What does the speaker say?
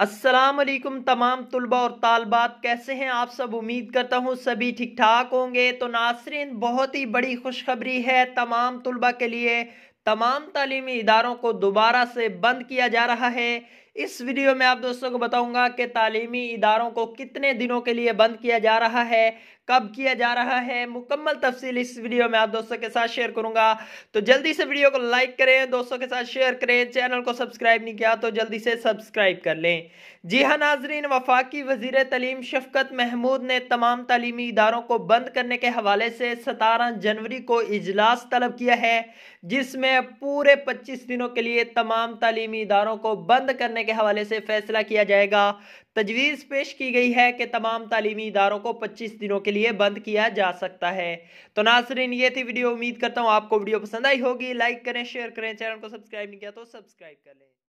अस्सलाम वालेकुम तमाम तलबा और तालबात कैसे हैं आप सब? उम्मीद करता हूँ सभी ठीक ठाक होंगे। तो नासरीन, बहुत ही बड़ी खुशखबरी है तमाम तलबा के लिए। तमाम तलीमी इदारों को दोबारा से बंद किया जा रहा है। इस वीडियो में आप दोस्तों को बताऊँगा कि तालीमी इदारों को कितने दिनों के लिए बंद किया जा रहा है, कब किया जा रहा है, मुकम्मल तफसील इस वीडियो में आप दोस्तों के साथ शेयर करूँगा। तो जल्दी से वीडियो को लाइक करें, दोस्तों के साथ शेयर करें चैनल को सब्सक्राइब नहीं किया तो जल्दी से सब्सक्राइब कर लें। जी हाँ नाजरीन, वफाकी वज़ीर तलीम शफकत महमूद ने तमाम तलीमी इदारों को बंद करने के हवाले से सतारह जनवरी को इजलास तलब किया है, जिसमें पूरे पच्चीस दिनों के लिए तमाम तालीमी इदारों को बंद करने के हवाले से फैसला किया जाएगा। तजवीज़ पेश की गई है कि तमाम तालीमी इदारों को 25 दिनों के लिए बंद किया जा सकता है। तो नासरीन ये थी वीडियो। उम्मीद करता हूँ आपको वीडियो पसंद आई होगी। लाइक करें, शेयर करें, चैनल को सब्सक्राइब नहीं किया तो सब्सक्राइब कर लें।